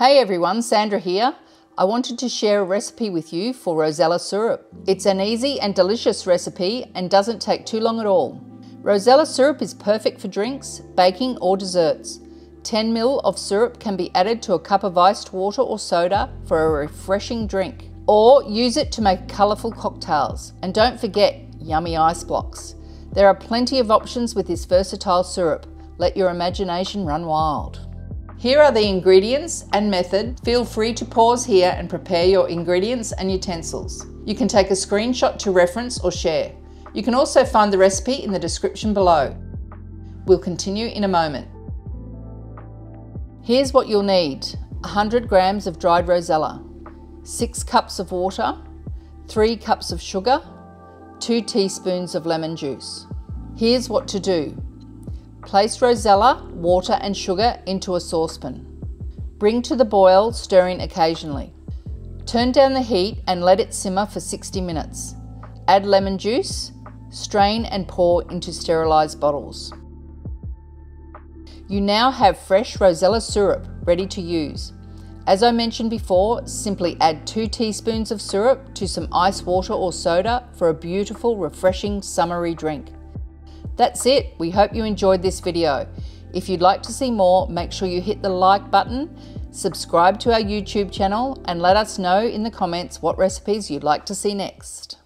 Hey everyone, Sandra here. I wanted to share a recipe with you for Rosella syrup. It's an easy and delicious recipe and doesn't take too long at all. Rosella syrup is perfect for drinks, baking or desserts. 10 ml of syrup can be added to a cup of iced water or soda for a refreshing drink. Or use it to make colourful cocktails. And don't forget yummy ice blocks. There are plenty of options with this versatile syrup. Let your imagination run wild. Here are the ingredients and method. Feel free to pause here and prepare your ingredients and utensils. You can take a screenshot to reference or share. You can also find the recipe in the description below. We'll continue in a moment. Here's what you'll need. 100 grams of dried rosella, 6 cups of water, 3 cups of sugar, 2 teaspoons of lemon juice. Here's what to do. Place rosella, water and sugar into a saucepan. Bring to the boil, stirring occasionally. Turn down the heat and let it simmer for 60 minutes. Add lemon juice, strain and pour into sterilised bottles. You now have fresh rosella syrup ready to use. As I mentioned before, simply add 2 teaspoons of syrup to some ice water or soda for a beautiful, refreshing, summery drink. That's it. We hope you enjoyed this video. If you'd like to see more, make sure you hit the like button, subscribe to our YouTube channel, and let us know in the comments what recipes you'd like to see next.